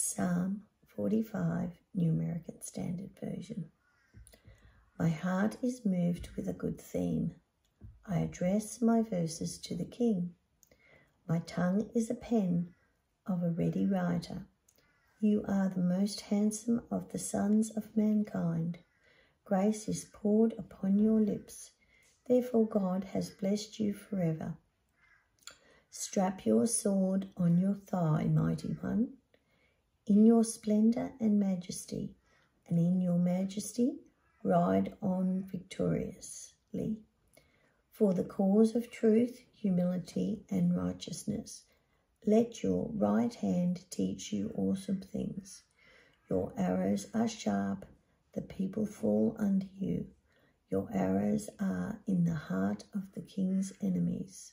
Psalm 45, New American Standard Version. My heart is moved with a good theme. I address my verses to the King. My tongue is a pen of a ready writer. You are the most handsome of the sons of mankind. Grace is poured upon your lips. Therefore, God has blessed you forever. Strap your sword on your thigh, mighty one in your splendour and majesty, and in your majesty ride on victoriously. For the cause of truth, humility, and righteousness, let your right hand teach you awesome things. Your arrows are sharp, the people fall under you. Your arrows are in the heart of the king's enemies.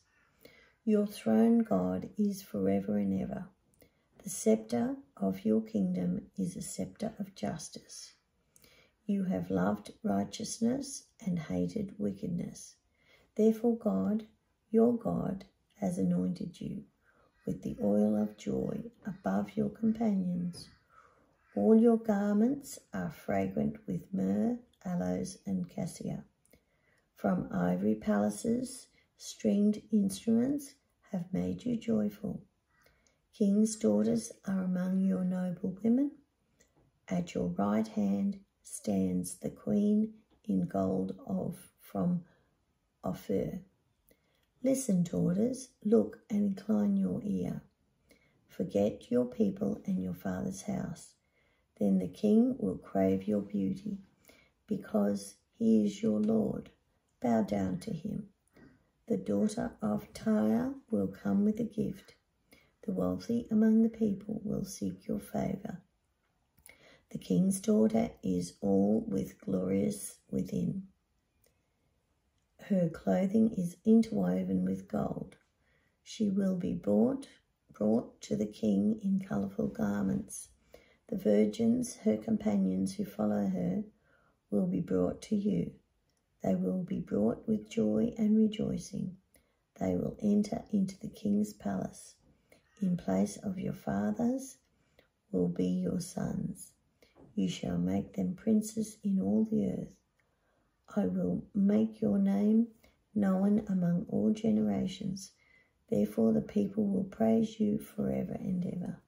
Your throne, God, is forever and ever. The scepter of your kingdom is a scepter of justice. You have loved righteousness and hated wickedness. Therefore, God, your God, has anointed you with the oil of joy above your companions. All your garments are fragrant with myrrh, aloes, and cassia. From ivory palaces, stringed instruments have made you joyful. King's daughters are among your noble women. At your right hand stands the queen in gold of from Ophir. Listen, daughters, look and incline your ear. Forget your people and your father's house. Then the king will crave your beauty, because he is your Lord. Bow down to him. The daughter of Tyre will come with a gift the wealthy among the people will seek your favour. The king's daughter is all with glorious within. Her clothing is interwoven with gold. She will be brought, brought to the king in colourful garments. The virgins, her companions who follow her, will be brought to you. They will be brought with joy and rejoicing. They will enter into the king's palace in place of your fathers will be your sons. You shall make them princes in all the earth. I will make your name known among all generations. Therefore, the people will praise you forever and ever.